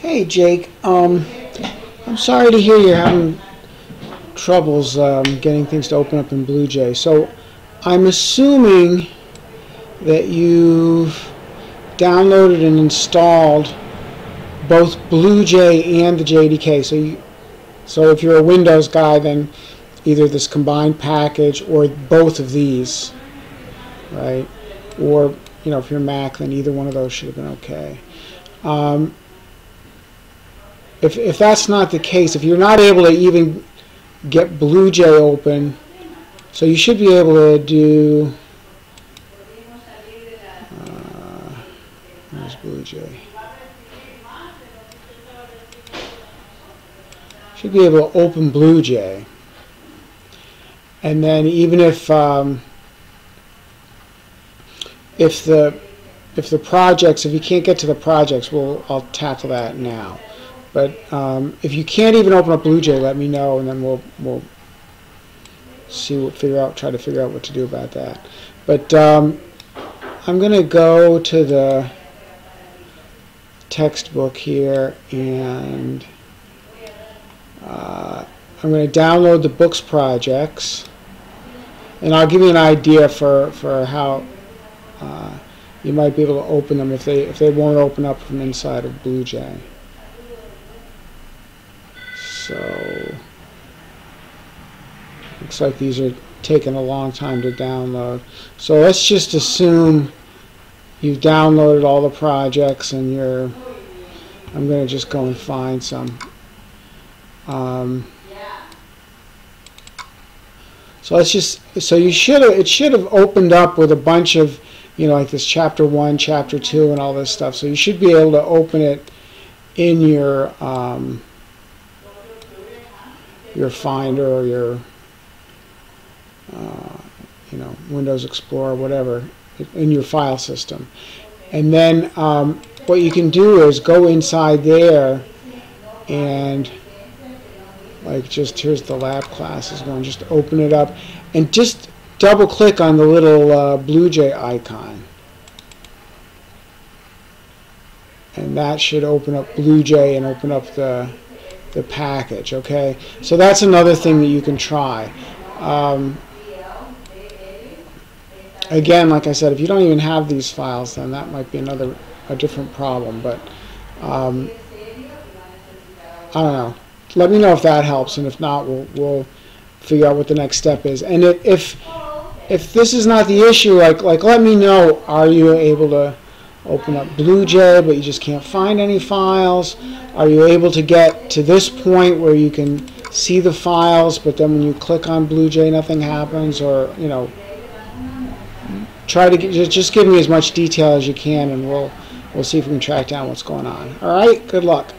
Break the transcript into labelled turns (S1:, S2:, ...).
S1: Hey, Jake. Um, I'm sorry to hear you're having troubles um, getting things to open up in BlueJ. So, I'm assuming that you've downloaded and installed both BlueJ and the JDK. So, you, so if you're a Windows guy, then either this combined package or both of these, right? Or you know, if you're Mac, then either one of those should have been okay. Um, if, if that's not the case, if you're not able to even get BlueJ open, so you should be able to do, uh, where's BlueJ? Should be able to open BlueJ. And then even if um, if the if the projects, if you can't get to the projects, we'll I'll tackle that now. But um, if you can't even open up BlueJ, let me know, and then we'll we'll see what figure out try to figure out what to do about that. But um, I'm going to go to the textbook here, and uh, I'm going to download the books projects, and I'll give you an idea for for how uh, you might be able to open them if they if they won't open up from inside of BlueJ. So looks like these are taking a long time to download. So let's just assume you've downloaded all the projects and you're I'm going to just go and find some. Um, so let's just so you should have it should have opened up with a bunch of you know, like this chapter one, chapter two, and all this stuff. So you should be able to open it in your um, your Finder or your uh, you know Windows Explorer, whatever, in your file system. And then um, what you can do is go inside there and like just here's the lab classes going. Just open it up and just double click on the little uh, BlueJ icon. And that should open up BlueJ and open up the, the package, okay? So that's another thing that you can try. Um, again, like I said, if you don't even have these files, then that might be another, a different problem. But um, I don't know. Let me know if that helps, and if not, we'll, we'll figure out what the next step is. And if if this is not the issue, like like let me know. Are you able to open up BlueJ, but you just can't find any files? Are you able to get to this point where you can see the files, but then when you click on BlueJ, nothing happens? Or you know, try to get, just give me as much detail as you can, and we'll we'll see if we can track down what's going on. All right. Good luck.